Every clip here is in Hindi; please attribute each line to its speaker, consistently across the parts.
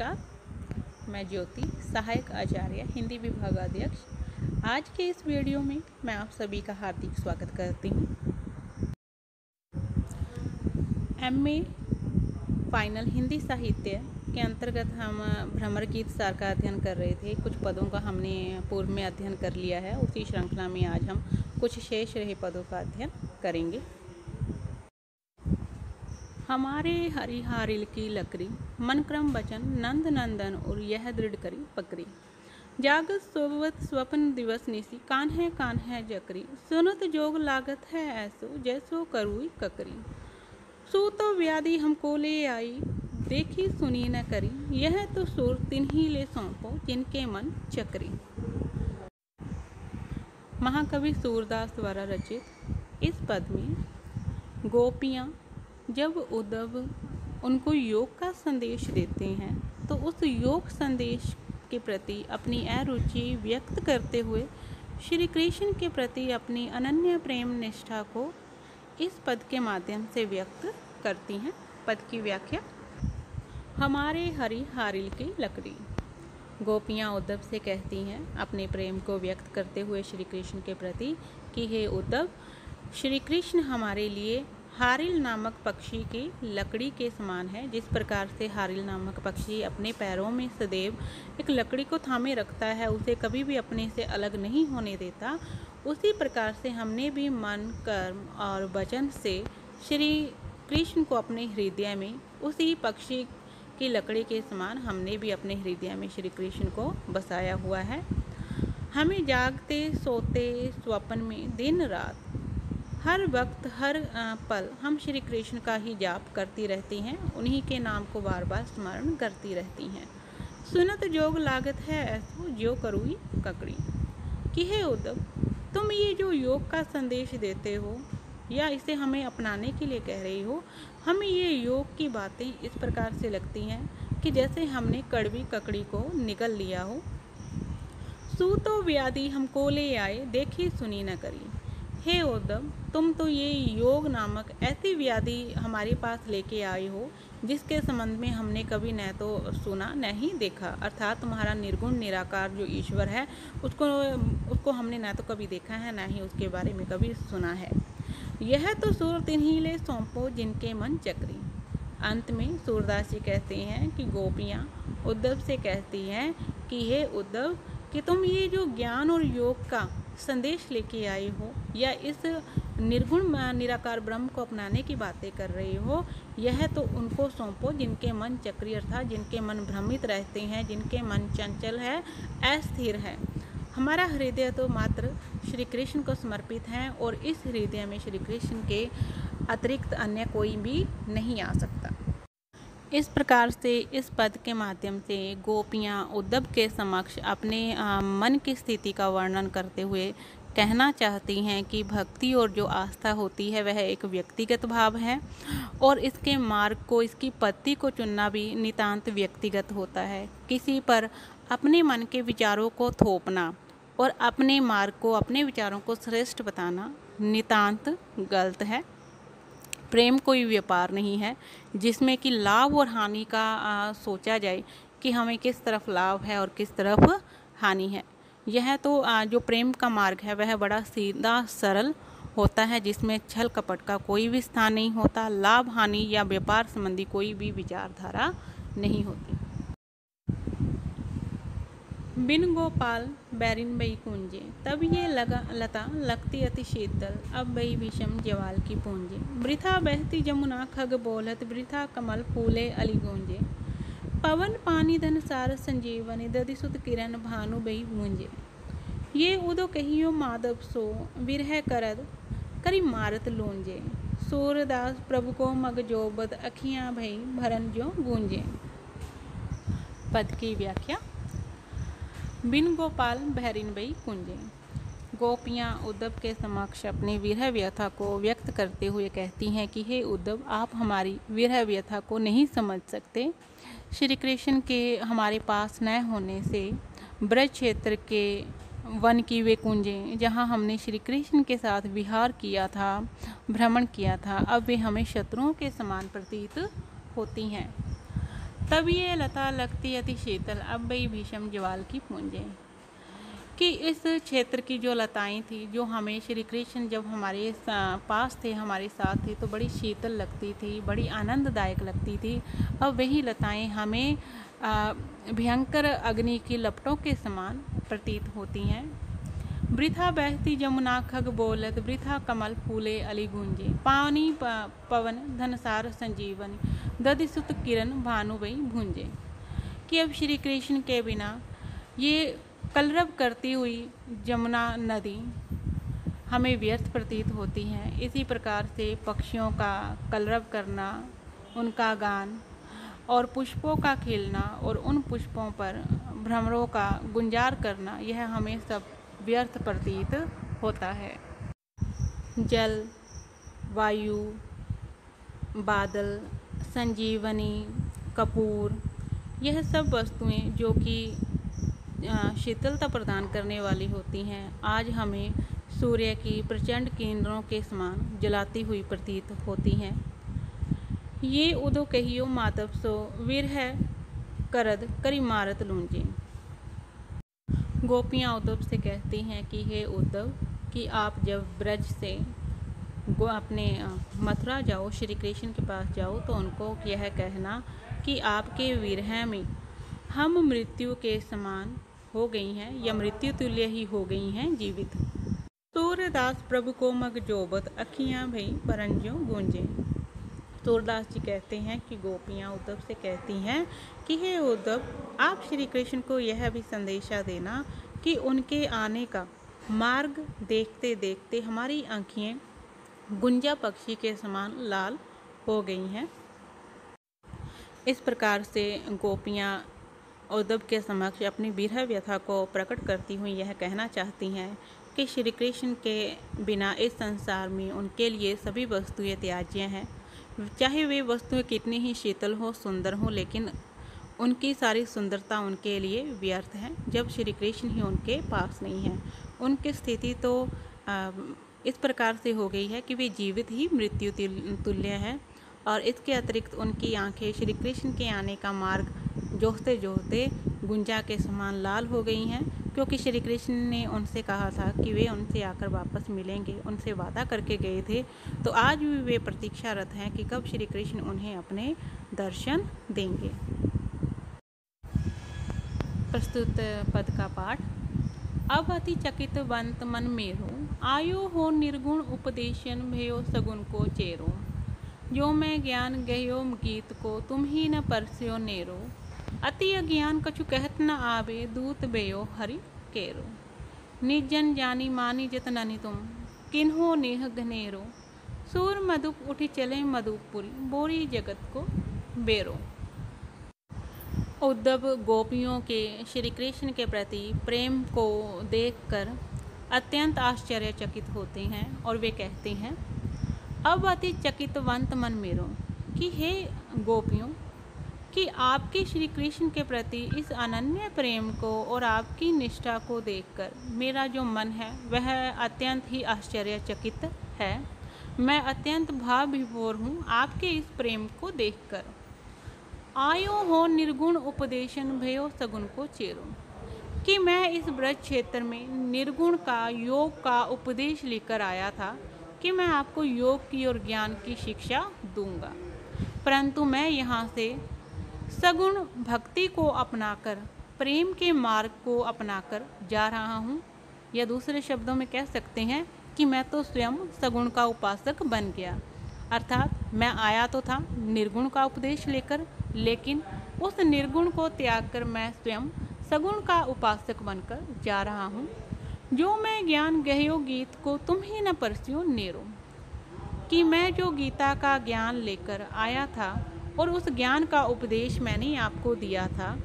Speaker 1: नमस्कार, मैं ज्योति, सहायक आचार्य, हिंदी विभागाध्यक्ष आज के इस वीडियो में मैं आप सभी का हार्दिक स्वागत करती हूँ। एमए फाइनल हिंदी साहित्य के अंतर्गत हम भ्रमर गीत सार का अध्ययन कर रहे थे। कुछ पदों का हमने पूर्व में अध्ययन कर लिया है। उसी श्रृंखला में आज हम कुछ शेष रहे पदों का अध्ययन करेंगे। हमारे हरिहारिल की लकड़ी मन क्रम वचन, नंद नंदन और यह दृढ़ करी, पकड़ी। जागत सोवत स्वप्न दिवस निसी कान है कान है जकरी। सुनत जोग लागत है ऐसो, जैसो करुई ककरी। सो तो व्याधि हमको ले आई, देखी सुनी न करी। यह तो सुर तिन्ही ले सौंपो, जिनके मन चकरी। महाकवि सूरदास द्वारा रचित इस पद में, गोपियाँ जब उद्धव उनको योग का संदेश देते हैं तो उस योग संदेश के प्रति अपनी अरुचि व्यक्त करते हुए श्री कृष्ण के प्रति अपनी अनन्य प्रेम निष्ठा को इस पद के माध्यम से व्यक्त करती हैं। पद की व्याख्या, हमारे हरि हारिल की लकड़ी। गोपियाँ उद्धव से कहती हैं, अपने प्रेम को व्यक्त करते हुए श्री कृष्ण के प्रति कि, हे उद्धव, श्री कृष्ण हमारे लिए हारिल नामक पक्षी की लकड़ी के समान है। जिस प्रकार से हारिल नामक पक्षी अपने पैरों में सदैव एक लकड़ी को थामे रखता है, उसे कभी भी अपने से अलग नहीं होने देता। उसी प्रकार से हमने भी मन, कर्म और वचन से श्री कृष्ण को अपने हृदय में उसी पक्षी की लकड़ी के समान हमने भी अपने हृदय में श्री कृष्ण को बसाया हुआ है। हमें जागते, सोते, स्वप्न में दिन रात हर वक्त, हर पल हम श्री कृष्ण का ही जाप करती रहती हैं, उन्हीं के नाम को बार बार स्मरण करती रहती हैं। सुनत जोग लागत है ऐसो जो करुई ककड़ी। कि हे उद्धव तुम ये जो योग का संदेश देते हो, या इसे हमें अपनाने के लिए कह रही हो, हमें ये योग की बातें इस प्रकार से लगती हैं कि जैसे हमने कड़वी ककड़ी को निकल लिया हो। सू तो व्याधि हमको ले आए, देखी सुनी न करी। हे उद्धव तुम तो ये योग नामक ऐसी व्याधि हमारे पास लेके आए हो, जिसके संबंध में हमने कभी न तो सुना, न ही देखा। अर्थात तुम्हारा निर्गुण, निराकार जो ईश्वर है, उसको उसको हमने न तो कभी देखा है, न ही उसके बारे में कभी सुना है। यह तो सूर तिन्हीं ले सौंपो जिनके मन चक्री। अंत में सूरदास जी कहते हैं कि गोपियाँ उद्धव से कहती हैं कि, हे उद्धव कि तुम ये जो ज्ञान और योग का संदेश लेके आए हो या इस निर्गुण निराकार ब्रह्म को अपनाने की बातें कर रहे हो, यह तो उनको सौंपो जिनके मन चक्री अर्थात जिनके मन भ्रमित रहते हैं, जिनके मन चंचल है, अस्थिर है। हमारा हृदय तो मात्र श्री कृष्ण को समर्पित है और इस हृदय में श्री कृष्ण के अतिरिक्त अन्य कोई भी नहीं आ सकता। इस प्रकार से इस पद के माध्यम से गोपियाँ उद्धव के समक्ष अपने मन की स्थिति का वर्णन करते हुए कहना चाहती हैं कि भक्ति और जो आस्था होती है वह एक व्यक्तिगत भाव है और इसके मार्ग को, इसकी पत्ती को चुनना भी नितांत व्यक्तिगत होता है। किसी पर अपने मन के विचारों को थोपना और अपने मार्ग को, अपने विचारों को श्रेष्ठ बताना नितांत गलत है। प्रेम कोई व्यापार नहीं है जिसमें कि लाभ और हानि का आ, सोचा जाए कि हमें किस तरफ़ लाभ है और किस तरफ़ हानि है। यह तो आ, जो प्रेम का मार्ग है वह बड़ा सीधा सरल होता है जिसमें छल कपट का कोई भी स्थान नहीं होता लाभ हानि या व्यापार संबंधी कोई भी विचारधारा नहीं होती। बिन गोपाल बैरिन बई कुंजे तब ये लगा, लता लगती अति शीतल। अब बई विषम जवाल की पूंजे। वृथा बहती जमुना खग बोलत, वृथा कमल फूले अली गूंजे। पवन पानी धन सार संजीवनी, दधि सुत किरण भानु बई गूंजे ये उदो कहियो माधव सो, विरह करद करी मारत लूंजे। सूरदास प्रभु को मग जोबद अखियाँ भई भरन जो गूंजे। पद की व्याख्या। बिन गोपाल बहरीन बई कुंजे। गोपियाँ उद्धव के समक्ष अपनी विरह व्यथा को व्यक्त करते हुए कहती हैं कि, हे उद्धव, आप हमारी विरह व्यथा को नहीं समझ सकते। श्री कृष्ण के हमारे पास न होने से ब्रज क्षेत्र के वन की वे कुंजें, जहाँ हमने श्री कृष्ण के साथ विहार किया था, भ्रमण किया था, अब वे हमें शत्रुओं के समान प्रतीत होती हैं। तब ये लता लगती अति शीतल। अब वही भीषम ज्वाल की पूंजे। कि इस क्षेत्र की जो लताएँ थी, जो हमें श्री कृष्ण जब हमारे पास थे, हमारे साथ थे तो बड़ी शीतल लगती थी, बड़ी आनंददायक लगती थी। अब वही लताएँ हमें भयंकर अग्नि की लपटों के समान प्रतीत होती हैं। वृथा बहती जमुना खग बोलत, वृथा कमल फूले अली गुंजे। पानी पवन, धनसार संजीवन दधिसुत किरण भानु वही भूंजे। कि अब श्री कृष्ण के बिना ये कलरव करती हुई जमुना नदी हमें व्यर्थ प्रतीत होती हैं। इसी प्रकार से पक्षियों का कलरव करना, उनका गान और पुष्पों का खिलना और उन पुष्पों पर भ्रमरों का गुंजार करना, यह हमें सब व्यर्थ प्रतीत होता है। जल, वायु, बादल, संजीवनी, कपूर, यह सब वस्तुएँ जो कि शीतलता प्रदान करने वाली होती हैं, आज हमें सूर्य की प्रचंड केंद्रों के समान जलाती हुई प्रतीत होती हैं। ये उदो कहियो मातव सो वीर है करद करी मारत लूंजे। गोपियाँ उद्धव से कहती हैं कि, हे उद्धव, कि आप जब ब्रज से गो, अपने मथुरा जाओ, श्री कृष्ण के पास जाओ तो उनको यह कहना कि आपके विरह में हम मृत्यु के समान हो गई हैं या मृत्यु तुल्य ही हो गई हैं जीवित। सूर्यदास प्रभु को मग जोबत, अखियाँ भई, परंजो गूंजे। सूरदास जी कहते हैं कि गोपियाँ उद्धव से कहती हैं कि, हे उद्धव, आप श्री कृष्ण को यह भी संदेशा देना कि उनके आने का मार्ग देखते देखते हमारी आँखें गुंजा पक्षी के समान लाल हो गई हैं। इस प्रकार से गोपियाँ उद्धव के समक्ष अपनी विरह व्यथा को प्रकट करती हुई यह कहना चाहती हैं कि श्री कृष्ण के बिना इस संसार में उनके लिए सभी वस्तुएँ त्याज्य हैं। चाहे वे वस्तुएँ कितनी ही शीतल हो, सुंदर हो, लेकिन उनकी सारी सुंदरता उनके लिए व्यर्थ है। जब श्री कृष्ण ही उनके पास नहीं है, उनकी स्थिति तो इस प्रकार से हो गई है कि वे जीवित ही मृत्यु तुल्य हैं और इसके अतिरिक्त उनकी आँखें श्री कृष्ण के आने का मार्ग जोहते जोहते गुंजा के समान लाल हो गई हैं। क्योंकि श्री कृष्ण ने उनसे कहा था कि वे उनसे आकर वापस मिलेंगे, उनसे वादा करके गए थे। तो आज भी वे प्रतीक्षारत हैं कि कब श्री कृष्ण उन्हें अपने दर्शन देंगे। प्रस्तुत पद का पाठ, अब अति चकित वंत मन मेरो, आयो हो निर्गुण उपदेशन भयो सगुन को चेरो। जो मैं ज्ञान गयो गीत को, तुम ही न परस्यो नेरो। अति अज्ञान कछु कहत न आवे, दूत बेयो हरि केरो। निजन जानी मानी जतननि तुम, किन्हो नेह घनेरो। सूर मधुप उठी चले मधुपुरी बोरी जगत को बेरो। उद्धव गोपियों के, श्री कृष्ण के प्रति प्रेम को देखकर अत्यंत आश्चर्यचकित होते हैं और वे कहते हैं, अब अति चकितवंत मन मेरो, कि हे गोपियों कि आपके श्री कृष्ण के प्रति इस अनन्य प्रेम को और आपकी निष्ठा को देखकर मेरा जो मन है, वह अत्यंत ही आश्चर्यचकित है। मैं अत्यंत भाव विभोर हूँ आपके इस प्रेम को देखकर। आयो हो निर्गुण उपदेशन भयो सगुन को चेरो। कि मैं इस ब्रज क्षेत्र में निर्गुण का, योग का उपदेश लेकर आया था कि मैं आपको योग की और ज्ञान की शिक्षा दूँगा। परंतु मैं यहाँ से सगुण भक्ति को अपनाकर, प्रेम के मार्ग को अपनाकर जा रहा हूँ। या दूसरे शब्दों में कह सकते हैं कि मैं तो स्वयं सगुण का उपासक बन गया। अर्थात मैं आया तो था निर्गुण का उपदेश लेकर, लेकिन उस निर्गुण को त्याग कर मैं स्वयं सगुण का उपासक बनकर जा रहा हूँ। जो मैं ज्ञान गहयो गीत को तुम ही न परस्यो नेरो। कि मैं जो गीता का ज्ञान लेकर आया था और उस ज्ञान का उपदेश मैंने आपको दिया था।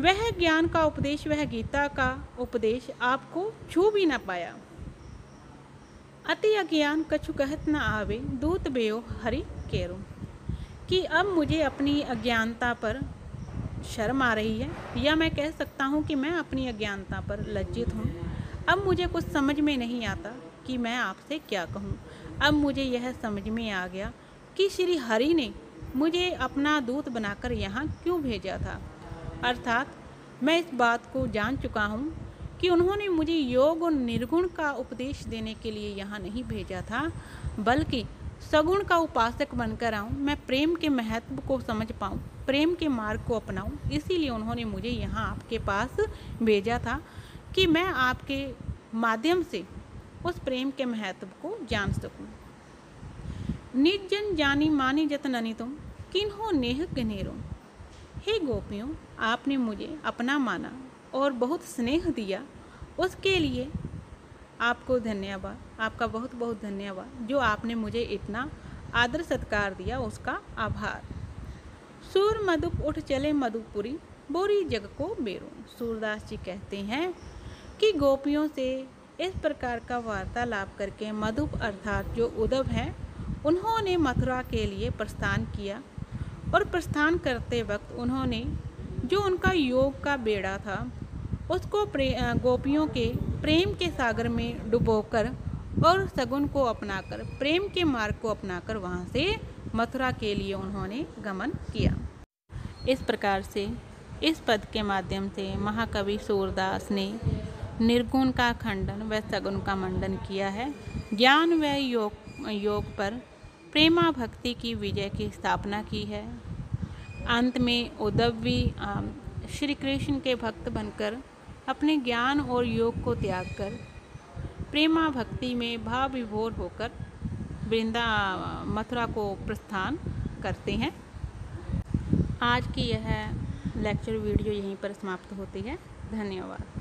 Speaker 1: वह ज्ञान का उपदेश, वह गीता का उपदेश आपको छू भी न पाया। अति अज्ञान कछु कहत न आवे, दूत बेयो हरि केरो। कि अब मुझे अपनी अज्ञानता पर शर्म आ रही है, या मैं कह सकता हूँ कि मैं अपनी अज्ञानता पर लज्जित हूँ। अब मुझे कुछ समझ में नहीं आता कि मैं आपसे क्या कहूँ। अब मुझे यह समझ में आ गया कि श्री हरि ने मुझे अपना दूत बनाकर यहाँ क्यों भेजा था अर्थात, मैं इस बात को जान चुका हूँ कि उन्होंने मुझे योग और निर्गुण का उपदेश देने के लिए यहाँ नहीं भेजा था, बल्कि सगुण का उपासक बनकर आऊँ, मैं प्रेम के महत्व को समझ पाऊँ, प्रेम के मार्ग को अपनाऊँ, इसीलिए उन्होंने मुझे यहाँ आपके पास भेजा था कि मैं आपके माध्यम से उस प्रेम के महत्व को जान सकूँ। निज जन मानी जतननी तुम, किन्हो नेह किनेरो। हे गोपियों, आपने मुझे अपना माना और बहुत स्नेह दिया। उसके लिए आपको धन्यवाद, आपका बहुत बहुत धन्यवाद, जो आपने मुझे इतना आदर सत्कार दिया, उसका आभार। सूर मधुप उठ चले मधुपुरी, बोरी जग को बेरो। सूरदास जी कहते हैं कि गोपियों से इस प्रकार का वार्तालाप करके मधुप अर्थात जो उद्धव हैं उन्होंने मथुरा के लिए प्रस्थान किया और प्रस्थान करते वक्त उन्होंने जो उनका योग का बेड़ा था, उसको गोपियों के प्रेम के सागर में डुबोकर और सगुन को अपनाकर, प्रेम के मार्ग को अपनाकर वहाँ से मथुरा के लिए उन्होंने गमन किया। इस प्रकार से इस पद के माध्यम से महाकवि सूरदास ने निर्गुण का खंडन व सगुन का मंडन किया है। ज्ञान व योग योग पर प्रेमा भक्ति की विजय की स्थापना की है। अंत में उद्धव भी श्री कृष्ण के भक्त बनकर अपने ज्ञान और योग को त्याग कर प्रेमा भक्ति में भाव विभोर होकर वृंदा मथुरा को प्रस्थान करते हैं। आज की यह लेक्चर वीडियो यहीं पर समाप्त होती है। धन्यवाद।